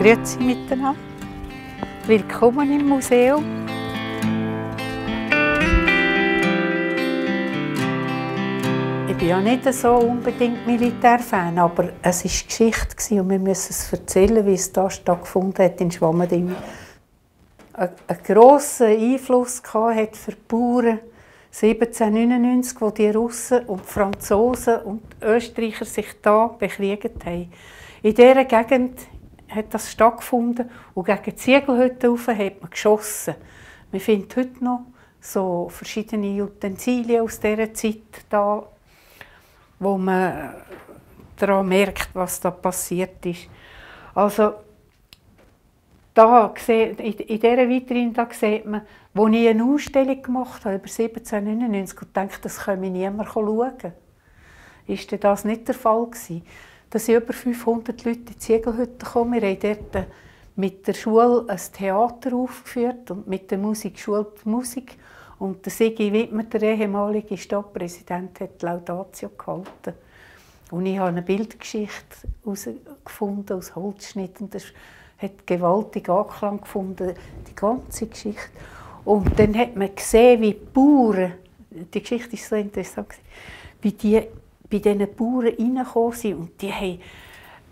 Grüezi miteinander. Willkommen im Museum. Ich bin ja nicht so unbedingt Militärfan, aber es war Geschichte und wir müssen es erzählen, wie es da stattgefunden hat in Schwammendingen. Einen grossen Einfluss hat für die Bauern 1799, wo die Russen und die Franzosen und die Österreicher sich da bekriegt haben. In dieser Gegend hat das stattgefunden und gegen Ziegelhütte rauf hat man geschossen. Man findet heute noch so verschiedene Utensilien aus dieser Zeit da, wo man daran merkt, was da passiert ist. Also da, in dieser Vitrine da sieht man, wo ich eine Ausstellung gemacht habe über 1799 und dachte, das können wir niemand schauen. Ist das nicht der Fall gewesen? Da sind über 500 Leute in die Ziegelhütte gekommen. Wir haben dort mit der Schule ein Theater aufgeführt und mit der Musikschule die Musik. Und der Sigi Wittmer, der ehemalige Stadtpräsident, hat die Laudatio gehalten. Und ich habe eine Bildgeschichte herausgefunden aus Holzschnitten. Das hat gewaltig Anklang gefunden, die ganze Geschichte. Und dann hat man gesehen, wie die Bauern, die Geschichte ist so interessant, wie die bei diesen Bauern reingekommen sind und die haben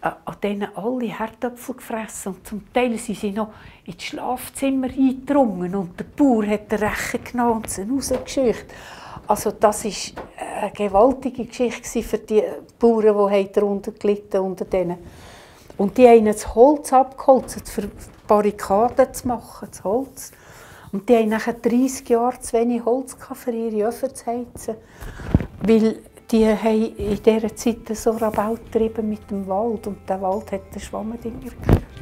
äh, an denen alle Herdöpfel gefressen und zum Teil sind sie noch ins Schlafzimmer eingedrungen und der Bauer hat den Rechen genommen und sie rausgeschickt. Also das war eine gewaltige Geschichte für die Bauern, die darunter gelitten unter denen. Und die haben das Holz abgeholzt, für Barrikaden zu machen, das Holz. Und die haben nachher 30 Jahre zu wenig Holz für ihre Öfen zu heizen. Weil die haben in dieser Zeit so Rabau getrieben mit dem Wald und der Wald hat den Schwammendinger gehabt.